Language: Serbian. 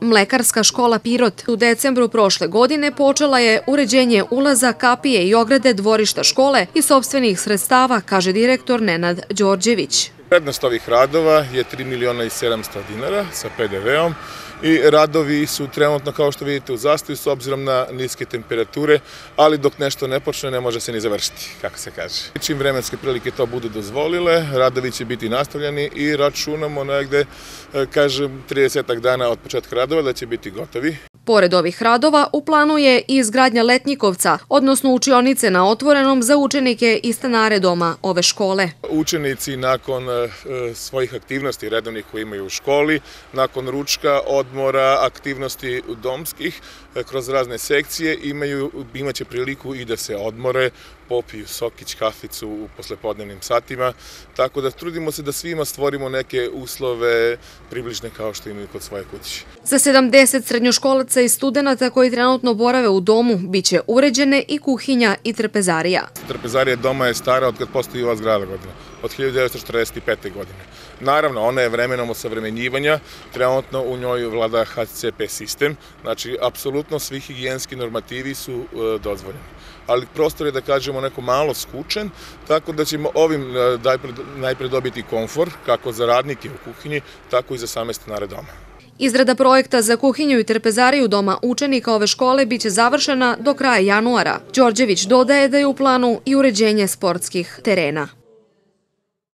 Mlekarska škola Pirot u decembru prošle godine počela je uređenje ulaza, kapije i ograde dvorišta škole i sobstvenih sredstava, kaže direktor Nenad Đorđević. Prednost ovih radova je 3 miliona i 700 dinara sa PDV-om i radovi su trenutno, kao što vidite, u zastoju s obzirom na niske temperature, ali dok nešto ne počne, ne može se ni završiti, kako se kaže. Čim vremenske prilike to budu dozvolile, radovi će biti nastavljeni i računamo negde, e, kažem, 30 dana od početka radova da će biti gotovi. Pored ovih radova, u planu je i izgradnja letnjikovca, odnosno učionice na otvorenom za učenike i stanare doma ove škole. Učenici nakon e, svojih aktivnosti redovnih koje imaju u školi, nakon ručka, odmora, aktivnosti domskih, e, kroz razne sekcije, imaju, imaće priliku i da se odmore, popiju sokić, kaficu u poslepodnevnim satima, tako da trudimo se da svima stvorimo neke uslove približne kao što imaju kod svoje kuće. Za 70 srednjoškolaca i studenta koji trenutno borave u domu biće uređene i kuhinja i trpezarija. Trpezarija doma je stara od kad postoji ova zgrada godina, od 1945. godine. Naravno, ona je vremenom osavremenjivanja, trenutno u njoj vlada HCP sistem, znači, apsolutno svi higijenski normativi su e, dozvoljeni. Ali prostor je, da kažemo, neko malo skučen, tako da ćemo ovim e, najpred dobiti komfor, kako za radnike u kuhinji, tako i za same stanare doma. Izrada projekta za kuhinju i trpezariju doma učenika ove škole biće završena do kraja januara. Đorđević dodaje da je u planu i uređenje sportskih terena.